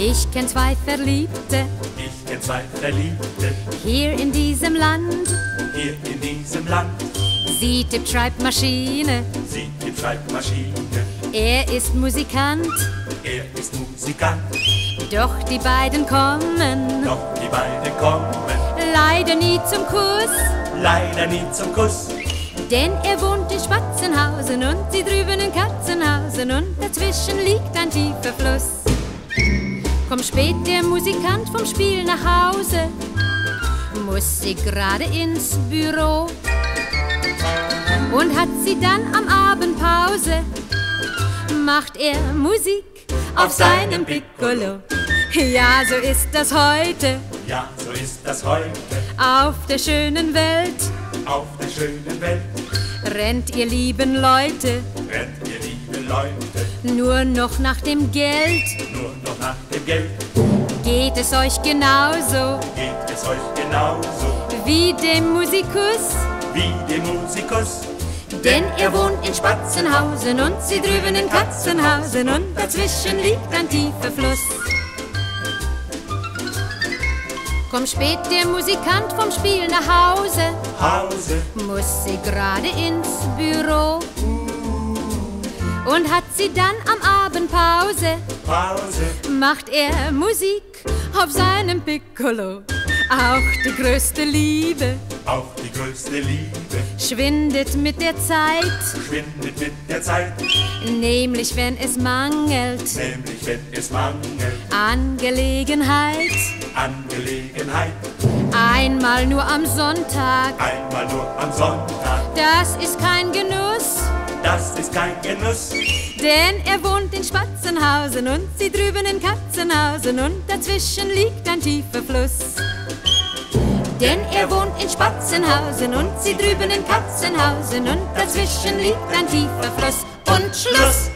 Ich kenn zwei Verliebte Ich kenn zwei Verliebte hier in diesem Land. hier in diesem Land. Sie tippt Schreibmaschine, Sie die Schreibmaschine, er ist Musikant. er ist Musikant. Doch die beiden kommen Doch die beiden kommen leider nie zum Kuss. leider nie zum Kuss. Denn er wohnt in Spatzenhausen und sie drüben in Katzenhausen und dazwischen liegt ein tiefer Fluss. Kommt spät der Musikant vom Spiel nach Hause, muss sie gerade ins Büro. Und hat sie dann am Abend Pause, macht er Musik auf seinem Piccolo. Ja, so ist das heute. Ja, so ist das heute. Auf der schönen Welt. auf der schönen Welt. Rennt ihr lieben Leute. Rennt ihr liebe Leute nur noch nach dem Geld? nur noch nach dem Geld. Geht es euch genauso Geht es euch genauso wie dem Musikus? wie dem Musikus? Denn er wohnt in Spatzenhausen und sie drüben in Katzenhausen und dazwischen liegt ein tiefer Fluss. Kommt spät der Musikant vom Spiel nach Hause, Hause muss sie gerade ins Büro und hat sie dann am Abend Pause. Pause. macht er Musik auf seinem Piccolo. Auch die größte Liebe Auch die größte Liebe schwindet mit der Zeit, schwindet mit der Zeit, nämlich wenn es mangelt nämlich wenn es mangelt an Gelegenheit. Angelegenheit. Einmal nur am Sonntag, Einmal nur am Sonntag, das ist kein Genuss, das ist kein Genuss. Denn er wohnt in Spatzenhausen und sie drüben in Katzenhausen und dazwischen liegt ein tiefer Fluss. Denn er wohnt in Spatzenhausen und sie drüben in Katzenhausen und dazwischen liegt ein tiefer Fluss. Und Schluss!